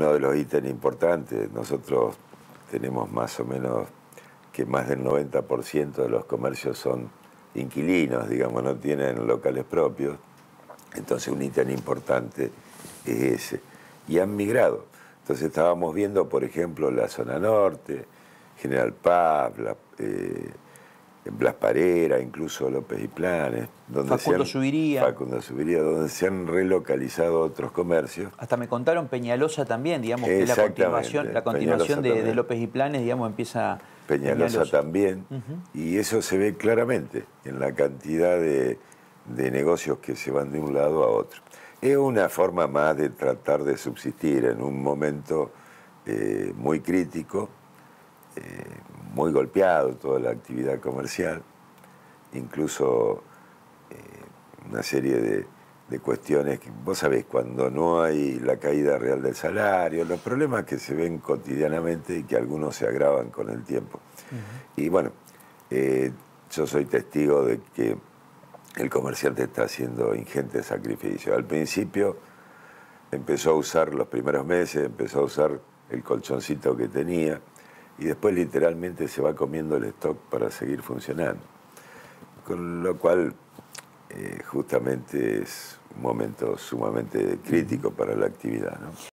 Uno de los ítems importantes, nosotros tenemos más o menos que más del 90% de los comercios son inquilinos, digamos, no tienen locales propios. Entonces un ítem importante es ese. Y han migrado. Entonces estábamos viendo, por ejemplo, la zona norte, General Paz, la, eh, Blas Parera, incluso López y Planes. Donde Facundo Subiría. Facundo Subiría, donde se han relocalizado otros comercios. Hasta me contaron Peñalosa también, digamos, que la continuación, la continuación de, López y Planes, digamos, empieza... Peñalosa, también, y eso se ve claramente en la cantidad de, negocios que se van de un lado a otro. Es una forma más de tratar de subsistir en un momento eh, muy crítico, eh, muy golpeado toda la actividad comercial, incluso eh, una serie de, cuestiones que vos sabés, cuando no hay la caída real del salario, los problemas que se ven cotidianamente y que algunos se agravan con el tiempo. Y bueno, eh, yo soy testigo de que el comerciante está haciendo ingentes sacrificios. Al principio empezó a usar los primeros meses, empezó a usar el colchoncito que tenía, y después literalmente se va comiendo el stock para seguir funcionando. Con lo cual, eh, justamente es un momento sumamente crítico para la actividad.